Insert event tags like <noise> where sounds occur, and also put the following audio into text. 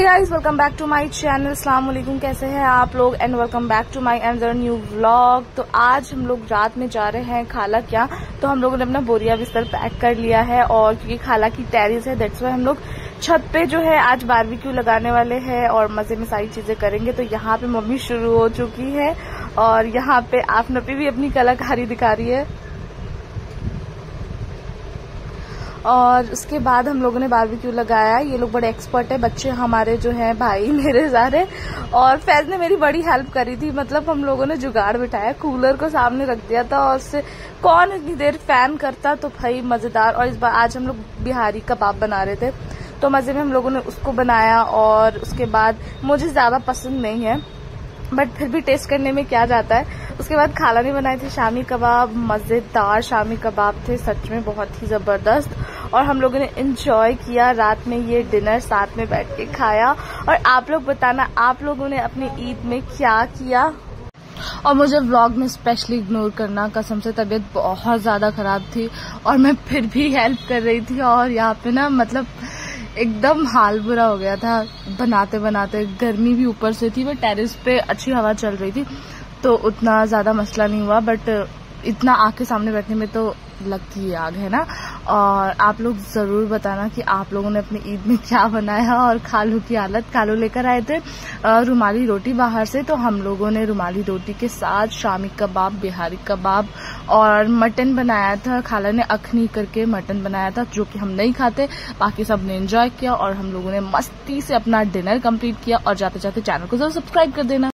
Hey guys welcome back to my channel अस्सलाम वालेकुम कैसे हैं आप लोग? And welcome back to my another new vlog तो आज हम लोग रात में जा रहे हैं खाला क्या? तो हम लोगों ने अपना बोरिया बिस्तर पैक कर लिया है और क्योंकि खाला की टेरिस है दैट्स वाई हम लोग छत पे जो है आज बारबेक्यू लगाने वाले हैं और मज़े में सारी चीज़ें करेंगे। तो यहाँ पे मम्मी शुरू हो चुकी है और यहाँ पे आप नपी भी अपनी कलाकारी दिखा रही है। और उसके बाद हम लोगों ने बारबेक्यू लगाया। ये लोग बड़े एक्सपर्ट है, बच्चे हमारे जो हैं, भाई <laughs> मेरे सारे। और फैज ने मेरी बड़ी हेल्प करी थी। मतलब हम लोगों ने जुगाड़ बिठाया कूलर को सामने रख दिया था और उससे कौन इतनी देर फ़ैन करता तो भाई मज़ेदार। और इस बार आज हम लोग बिहारी कबाब बना रहे थे। तो मज़े में हम लोगों ने उसको बनाया और उसके बाद मुझे ज़्यादा पसंद नहीं है बट फिर भी टेस्ट करने में क्या जाता है। उसके बाद खाला ने बनाए थे शामी कबाब। मज़ेदार शामी कबाब थे, सच में बहुत ही ज़बरदस्त। और हम लोगों ने इंजॉय किया रात में ये डिनर साथ में बैठ के खाया। और आप लोग बताना, आप लोगों ने अपनी ईद में क्या किया? और मुझे व्लॉग में स्पेशली इग्नोर करना, कसम से तबीयत बहुत ज़्यादा खराब थी और मैं फिर भी हेल्प कर रही थी और यहाँ पे ना मतलब एकदम हाल बुरा हो गया था। बनाते बनाते गर्मी भी ऊपर से थी बट टेरिस पे अच्छी हवा चल रही थी तो उतना ज़्यादा मसला नहीं हुआ बट इतना आग के सामने बैठने में तो लगती है आग, है ना? और आप लोग ज़रूर बताना कि आप लोगों ने अपनी ईद में क्या बनाया और खालू की हालत। खालू लेकर आए थे रुमाली रोटी बाहर से तो हम लोगों ने रुमाली रोटी के साथ शामी कबाब, बिहारी कबाब और मटन बनाया था। खाला ने अखनी करके मटन बनाया था, जो कि हम नहीं खाते। बाकी सबने एंजॉय किया और हम लोगों ने मस्ती से अपना डिनर कंप्लीट किया। और जाते जाते चैनल को ज़रूर सब्सक्राइब कर देना।